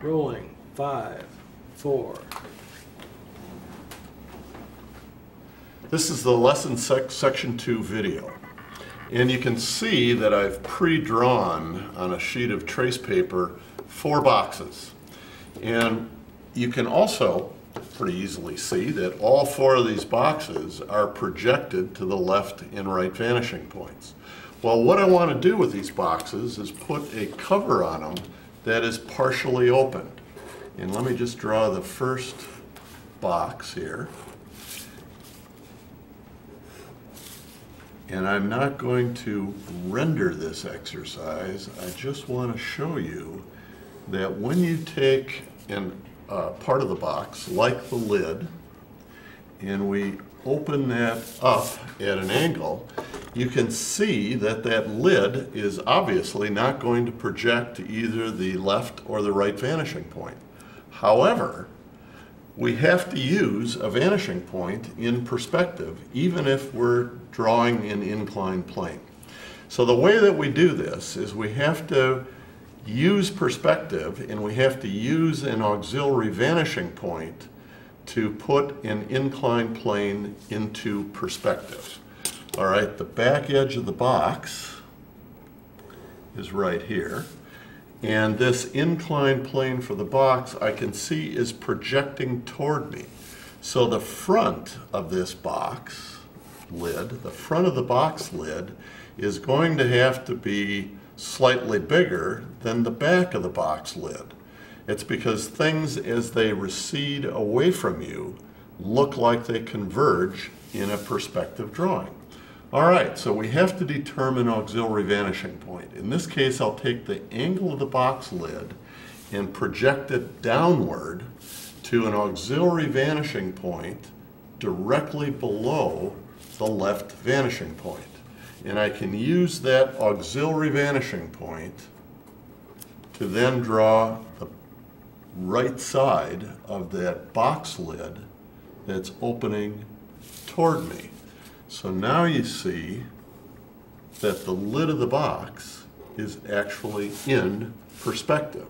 Rolling. Five, four. This is the lesson sec section two video. And you can see that I've pre-drawn on a sheet of trace paper four boxes. And you can also pretty easily see that all four of these boxes are projected to the left and right vanishing points. Well, what I want to do with these boxes is put a cover on them that is partially opened. And let me just draw the first box here. And I'm not going to render this exercise. I just want to show you that when you take an, uh, part of the box, like the lid, and we open that up at an angle, you can see that that lid is obviously not going to project to either the left or the right vanishing point. However, we have to use a vanishing point in perspective, even if we're drawing an inclined plane. So the way that we do this is we have to use perspective and we have to use an auxiliary vanishing point to put an inclined plane into perspective. All right, the back edge of the box is right here. And this inclined plane for the box I can see is projecting toward me. So the front of this box lid, the front of the box lid, is going to have to be slightly bigger than the back of the box lid. It's because things as they recede away from you look like they converge in a perspective drawing. All right, so we have to determine auxiliary vanishing point. In this case, I'll take the angle of the box lid and project it downward to an auxiliary vanishing point directly below the left vanishing point. And I can use that auxiliary vanishing point to then draw the right side of that box lid that's opening toward me. So now you see that the lid of the box is actually in perspective.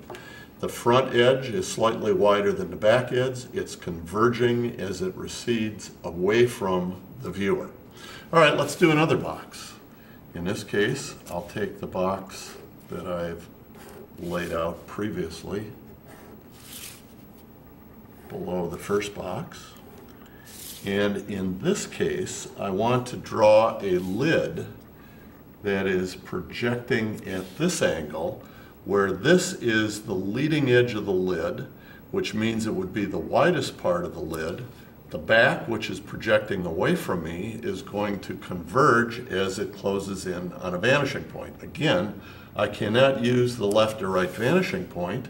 The front edge is slightly wider than the back edge. It's converging as it recedes away from the viewer. All right, let's do another box. In this case, I'll take the box that I've laid out previously below the first box. And in this case, I want to draw a lid that is projecting at this angle, where this is the leading edge of the lid, which means it would be the widest part of the lid. The back, which is projecting away from me, is going to converge as it closes in on a vanishing point. Again, I cannot use the left or right vanishing point,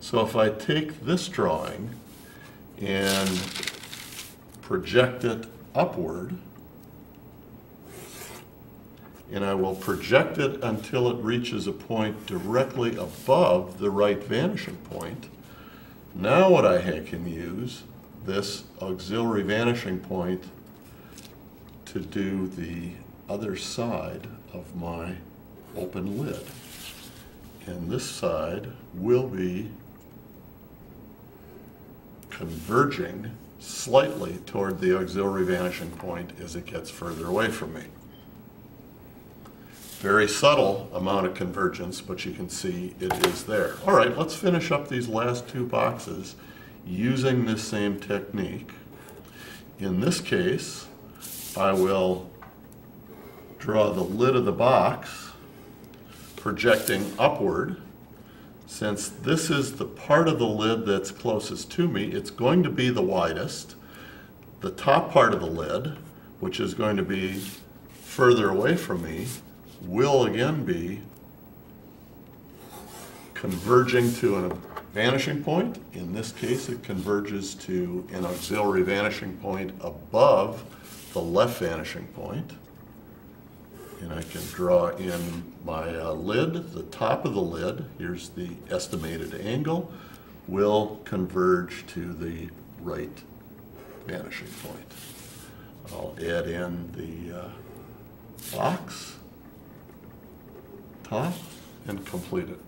so if I take this drawing and project it upward, and I will project it until it reaches a point directly above the right vanishing point. Now what I can use, this auxiliary vanishing point, to do the other side of my open lid. And this side will be converging slightly toward the auxiliary vanishing point as it gets further away from me. Very subtle amount of convergence, but you can see it is there. All right, let's finish up these last two boxes using this same technique. In this case, I will draw the lid of the box projecting upward since this is the part of the lid that's closest to me, it's going to be the widest. The top part of the lid, which is going to be further away from me, will again be converging to a vanishing point. In this case, it converges to an auxiliary vanishing point above the left vanishing point. And I can draw in my uh, lid, the top of the lid, here's the estimated angle, will converge to the right vanishing point. I'll add in the uh, box, top, and complete it.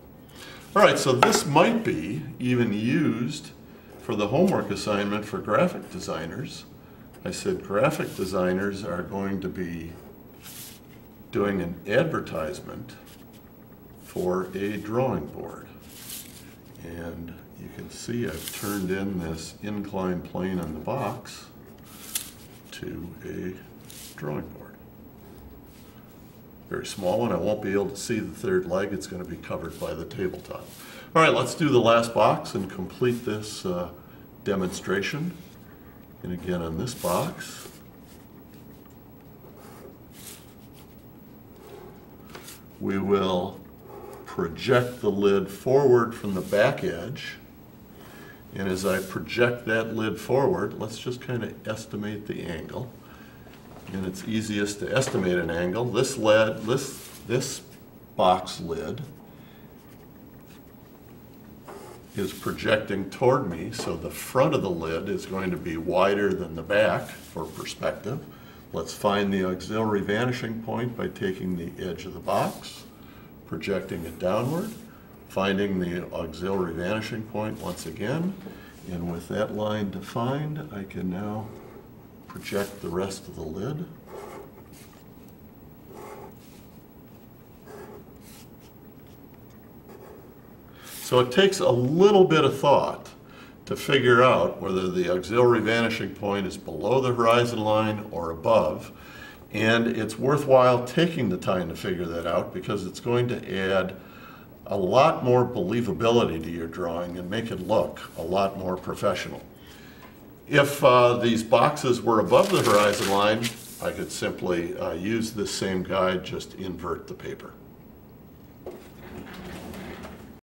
All right, so this might be even used for the homework assignment for graphic designers. I said graphic designers are going to be doing an advertisement for a drawing board. And you can see I've turned in this inclined plane on the box to a drawing board. Very small one, I won't be able to see the third leg, it's gonna be covered by the tabletop. All right, let's do the last box and complete this uh, demonstration. And again, on this box, we will project the lid forward from the back edge. And as I project that lid forward, let's just kind of estimate the angle. And it's easiest to estimate an angle. This lid, this, this box lid is projecting toward me, so the front of the lid is going to be wider than the back for perspective. Let's find the auxiliary vanishing point by taking the edge of the box, projecting it downward, finding the auxiliary vanishing point once again, and with that line defined, I can now project the rest of the lid. So it takes a little bit of thought to figure out whether the auxiliary vanishing point is below the horizon line or above. And it's worthwhile taking the time to figure that out because it's going to add a lot more believability to your drawing and make it look a lot more professional. If uh, these boxes were above the horizon line, I could simply uh, use this same guide, just invert the paper.